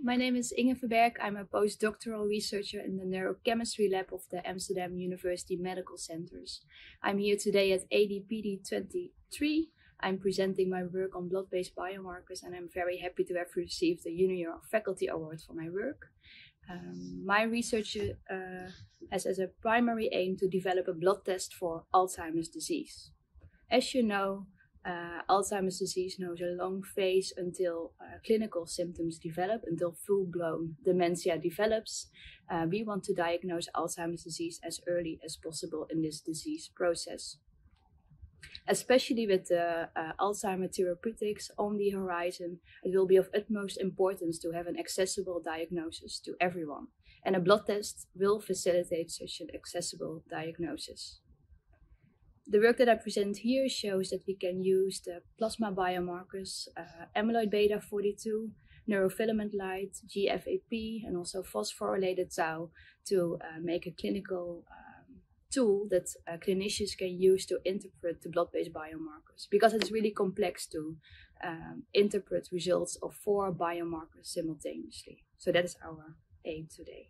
My name is Inge Verberk. I'm a postdoctoral researcher in the neurochemistry lab of the Amsterdam University Medical Centers. I'm here today at ADPD 23. I'm presenting my work on blood-based biomarkers and I'm very happy to have received the Junior Faculty Award for my work. Um, my research uh, has as a primary aim to develop a blood test for Alzheimer's disease. As you know, uh, Alzheimer's disease knows a long phase until uh, clinical symptoms develop, until full blown dementia develops. Uh, we want to diagnose Alzheimer's disease as early as possible in this disease process. Especially with the Alzheimer therapeutics on the horizon, it will be of utmost importance to have an accessible diagnosis to everyone. And a blood test will facilitate such an accessible diagnosis. The work that I present here shows that we can use the plasma biomarkers, uh, amyloid beta 42, neurofilament light, GFAP, and also phosphorylated tau to uh, make a clinical um, tool that uh, clinicians can use to interpret the blood-based biomarkers because it's really complex to um, interpret results of four biomarkers simultaneously. So that is our aim today.